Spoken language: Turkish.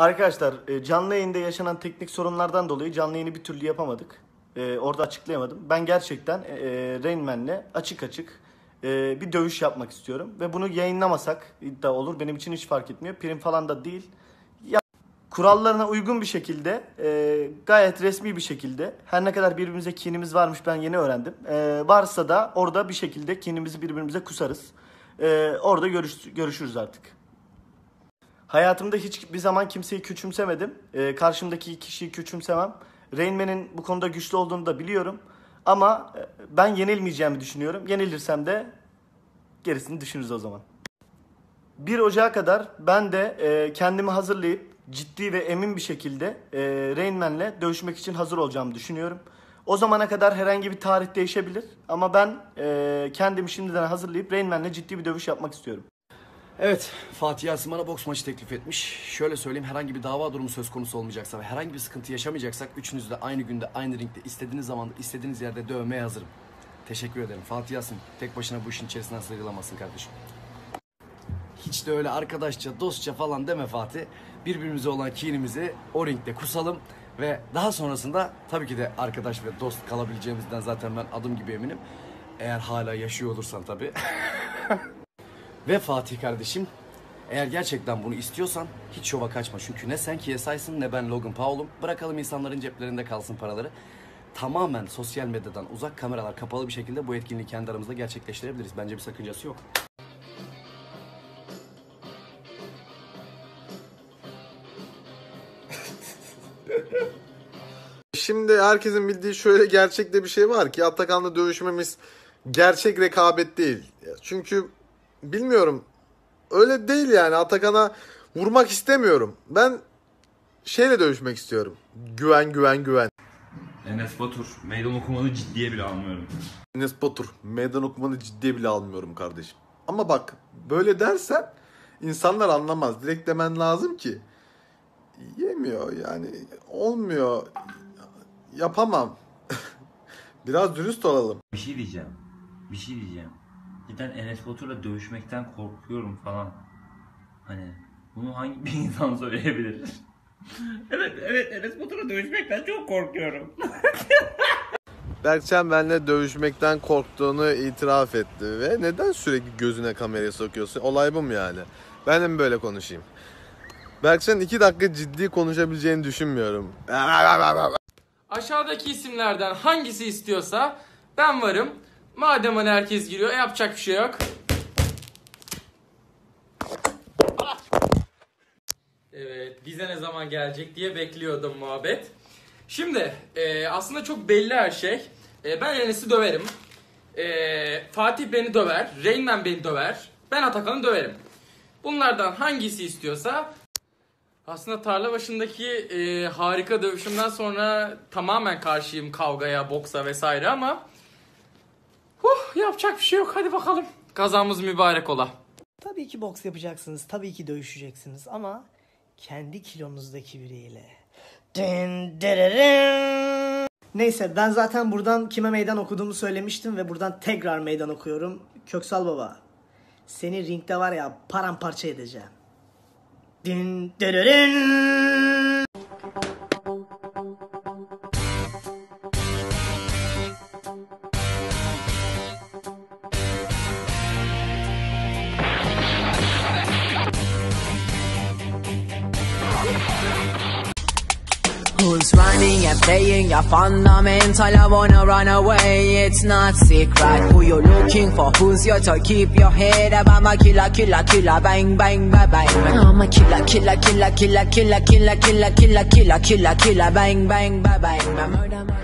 Arkadaşlar e, canlı yayında yaşanan teknik sorunlardan dolayı canlı yayını bir türlü yapamadık. E, orada açıklayamadım. Ben gerçekten e, Rain Man'le açık açık e, bir dövüş yapmak istiyorum. Ve bunu yayınlamasak da olur. Benim için hiç fark etmiyor. Prim falan da değil. Kurallarına uygun bir şekilde, gayet resmi bir şekilde, her ne kadar birbirimize kinimiz varmış ben yeni öğrendim. Varsa da orada bir şekilde kinimizi birbirimize kusarız. Orada görüş, görüşürüz artık. Hayatımda hiçbir zaman kimseyi küçümsemedim. Ee, karşımdaki kişiyi küçümsemem. Rain Man'in bu konuda güçlü olduğunu da biliyorum. Ama e, ben yenilmeyeceğimi düşünüyorum. Yenilirsem de gerisini düşünürüz o zaman. 1 Ocağı kadar ben de e, kendimi hazırlayıp ciddi ve emin bir şekilde e, Rain Man'le dövüşmek için hazır olacağımı düşünüyorum. O zamana kadar herhangi bir tarih değişebilir. Ama ben e, kendimi şimdiden hazırlayıp Rain Man'le ciddi bir dövüş yapmak istiyorum. Evet, Fatih Yasin bana boks maçı teklif etmiş. Şöyle söyleyeyim, herhangi bir dava durumu söz konusu olmayacaksa ve herhangi bir sıkıntı yaşamayacaksak üçünüz de aynı günde, aynı ringde, istediğiniz zamanda, istediğiniz yerde dövmeye hazırım. Teşekkür ederim. Fatih Yasin, tek başına bu işin içerisinden sıyrılamazsın kardeşim. Hiç de öyle arkadaşça, dostça falan deme Fatih. Birbirimize olan kinimizi o ringde kusalım ve daha sonrasında tabii ki de arkadaş ve dost kalabileceğimizden zaten ben adım gibi eminim. Eğer hala yaşıyor olursan tabii. Ve Fatih kardeşim eğer gerçekten bunu istiyorsan hiç şova kaçma. Çünkü ne sen KSI'sın ne ben Logan Paul'um. Bırakalım insanların ceplerinde kalsın paraları. Tamamen sosyal medyadan uzak kameralar kapalı bir şekilde bu etkinliği kendi aramızda gerçekleştirebiliriz. Bence bir sakıncası yok. Şimdi herkesin bildiği şöyle gerçekte bir şey var ki Atakan'la dövüşmemiz gerçek rekabet değil. Çünkü bilmiyorum öyle değil yani Atakan'a vurmak istemiyorum. Ben şeyle dövüşmek istiyorum. Güven güven güven. Enes Batur meydan okumanı ciddiye bile almıyorum. Enes Batur meydan okumanı ciddiye bile almıyorum kardeşim. Ama bak böyle dersen insanlar anlamaz. Direkt demen lazım ki yemiyor yani olmuyor yapamam. Biraz dürüst olalım. Bir şey diyeceğim. Bir şey diyeceğim. Cidden Enes Batur'la dövüşmekten korkuyorum falan. Hani bunu hangi bir insan söyleyebilir? evet evet Enes Batur'la dövüşmekten çok korkuyorum. Berkcan benimle dövüşmekten korktuğunu itiraf etti ve neden sürekli gözüne kamerayı sokuyorsun? Olay bu mu yani? Ben de mi böyle konuşayım? Berkcan iki dakika ciddi konuşabileceğini düşünmüyorum. Aşağıdaki isimlerden hangisi istiyorsa ben varım. Madem hani herkes giriyor yapacak bir şey yok. Evet bize ne zaman gelecek diye bekliyordum muhabbet. Şimdi e, aslında çok belli her şey. E, ben Enes'i döverim. E, Fatih beni döver. Reynmen beni döver. Ben Atakan'ı döverim. Bunlardan hangisi istiyorsa aslında tarla başındaki e, harika dövüşümden sonra tamamen karşıyım kavgaya, boksa vesaire ama huh, yapacak bir şey yok. Hadi bakalım. Kazamız mübarek ola. Tabii ki boks yapacaksınız, tabii ki dövüşeceksiniz ama kendi kilonuzdaki biriyle. Dırırın. Neyse ben zaten buradan kime meydan okuduğumu söylemiştim ve buradan tekrar meydan okuyorum. Köksal Baba, seni ringde var ya paramparça edeceğim. Dın dırırın. Who's running and playing your fundamental? I wanna run away, it's not secret. Who you looking for? Who's your toy? Keep your head up. I'm a killer, killer, killer, bang, bang, bang, bang. I'm a killer, killer, killer, killer, killer, killer, killer, killer, killer, killer, killer, bang, bang, bang, bang. Murder, murder.